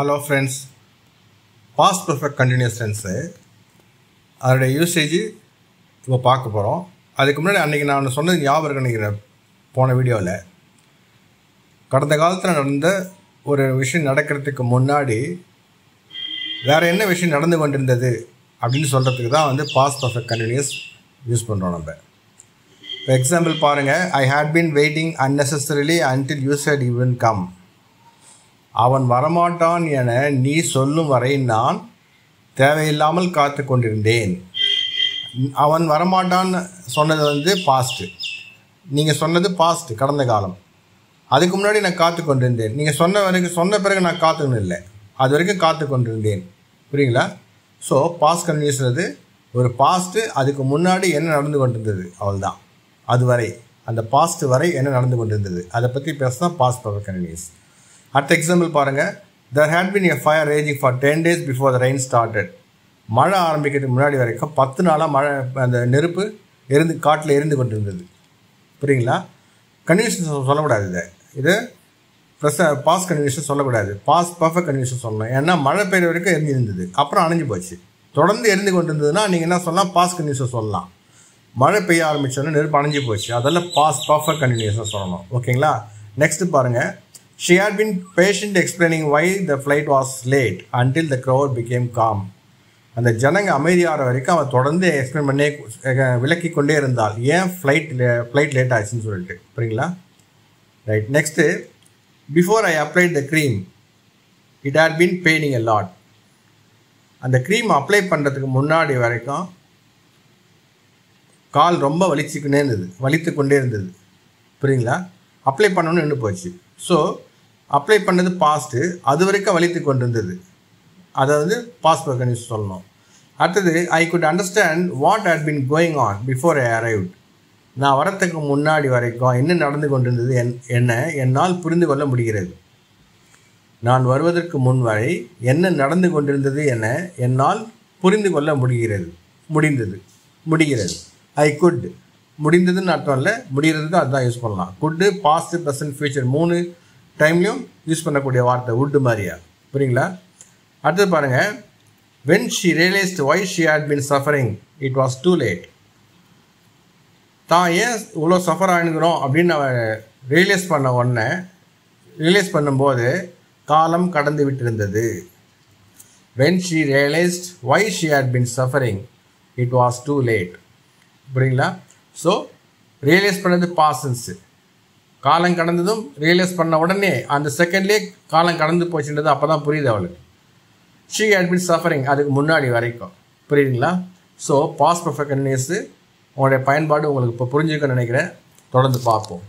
Hello friends past perfect continuous tense அதோடைய usage இப்போ பார்க்க போகிறோம் அதுக்கு முன்னாடி அன்றைக்கி நான் சொன்னது ஞாபகம் நினைக்கிறேன் போன வீடியோவில் கடந்த காலத்தில் நடந்த ஒரு விஷயம் நடக்கிறதுக்கு முன்னாடி வேறு என்ன விஷயம் நடந்து கொண்டிருந்தது அப்படின்னு சொல்கிறதுக்கு தான் வந்து பாஸ்ட் பர்ஃபெக்ட் கண்டினியூஸ் யூஸ் பண்ணுறோம் நம்ம. இப்போ எக்ஸாம்பிள் பாருங்கள் I had been waiting unnecessarily until you said you will come அவன் வரமாட்டான் என நீ சொல்லும் வரை நான் தேவையில்லாமல் காத்து கொண்டிருந்தேன். அவன் வரமாட்டான்னு சொன்னது வந்து பாஸ்ட்டு நீங்கள் சொன்னது பாஸ்ட் கடந்த காலம். அதுக்கு முன்னாடி நான் காத்து கொண்டிருந்தேன். நீங்கள் சொன்ன வரைக்கும் சொன்ன பிறகு நான் காத்துக்கணும் இல்லை. அது வரைக்கும் காத்து கொண்டிருந்தேன். புரியுங்களா? ஸோ பாஸ்ட் கன்வியூஸ்ன்றது ஒரு பாஸ்ட்டு அதுக்கு முன்னாடி என்ன நடந்து கொண்டிருந்தது? அவள்தான் அது வரை அந்த பாஸ்ட் வரை என்ன நடந்து கொண்டிருந்தது? அதை பற்றி பேசுனா பாஸ்ட் பவர் கன்வியூஸ் அடுத்த எக்ஸாம்பிள் பாருங்கள் there had been a fire raging for ten days before the rain started மழை ஆரம்பிக்கிறதுக்கு முன்னாடி வரைக்கும் பத்து நாளாக மழை அந்த நெருப்பு எரிந்து காட்டில் எரிந்து கொண்டிருந்தது. புரியுங்களா? கன்வியூஷன் சொல்லக்கூடாது இதை. இது ப்ரெஸ் பாஸ் கன்வியூஷன் சொல்லக்கூடாது. பாஸ் பர்ஃபெக்ட் கன்வியூஷன் சொல்லணும். ஏன்னா மழை பெய்ய வரைக்கும் எரிஞ்சு இருந்தது. அப்புறம் அணைஞ்சு போச்சு. தொடர்ந்து எரிந்து கொண்டு இருந்ததுன்னா நீங்கள் என்ன சொல்லலாம்? பாஸ் கன்வியூஷன் சொல்லலாம். மழை பெய்ய ஆரம்பித்தோன்னே நெருப்பு அணைஞ்சு போச்சு. அதெல்லாம் பாஸ் பர்ஃபெக்ட் கன்வியூஷன் சொல்லணும். ஓகேங்களா? நெக்ஸ்ட்டு பாருங்கள் She had been patient explaining why the flight was late until the crowd became calm அந்த ஜனங்க அமைதியாகிற வரைக்கும் அவள் தொடர்ந்து எக்ஸ்பிளைன் பண்ணே விளக்கி கொண்டே இருந்தால். ஏன் ஃப்ளைட் ஃப்ளைட் லேட் ஆச்சுன்னு சொல்லிட்டு. புரியுங்களா? Right next before I applied the cream it had been paining a lot அந்த க்ரீம் அப்ளை பண்ணுறதுக்கு முன்னாடி வரைக்கும் கால் ரொம்ப வலிச்சுக்கினே இருந்தது. வலித்து கொண்டே இருந்தது. புரியுங்களா? அப்ளை பண்ணணும்னு நின்று போச்சு. ஸோ அப்ளை பண்ணது பாஸ்ட்டு அது வரைக்கும் வலித்து கொண்டு இருந்தது அதை வந்து பாஸ்ட் பர்கனிஸ் சொல்லணும். அடுத்தது I could understand what had been going on before I arrived நான் வரத்துக்கு முன்னாடி வரைக்கும் என்ன நடந்து கொண்டிருந்தது என் என்ன என்னால் புரிந்து கொள்ள முடிகிறது. நான் வருவதற்கு முன் வரை என்ன நடந்து கொண்டிருந்தது என என்னால் புரிந்து கொள்ள முடிகிறது முடிந்தது முடிகிறது. ஐ குட் முடிந்ததுன்னு அர்த்தம் இல்லை முடிகிறதுக்கு அதுதான் யூஸ் பண்ணலாம். குட்டு பாஸ்ட் ப்ரெசன்ட் ஃபியூச்சர் மூணு டைம்லையும் யூஸ் பண்ணக்கூடிய வார்த்தை உட்டு மாதிரியா? புரியுங்களா? அடுத்தது பாருங்கள் when she realised why she had been suffering it was too late தான் ஏன் இவ்வளோ சஃபர் ஆகினுக்கிறோம் அப்படின்னு அவன் ரியலைஸ் பண்ண உடனே ரியலைஸ் பண்ணும்போது காலம் கடந்து விட்டிருந்தது. When she realised why she had been suffering it was too late புரியுங்களா? ஸோ ரியலைஸ் பண்ணது பாசன்ஸு காலம் கடந்ததும் ரியலைஸ் பண்ண உடனே அந்த செகண்ட்லேயே காலம் கடந்து போச்சுன்றது அப்போ தான் புரியுது அவளுக்கு. ஷீ அட்மிட் பின் சஃபரிங் அதுக்கு முன்னாடி வரைக்கும். புரியுதுங்களா? ஸோ பாஸ் பர்ஃபெக்ட் உங்களுடைய பயன்பாடு உங்களுக்கு இப்போ புரிஞ்சுக்கணும்னு நினைக்கிறேன். தொடர்ந்து பார்ப்போம்.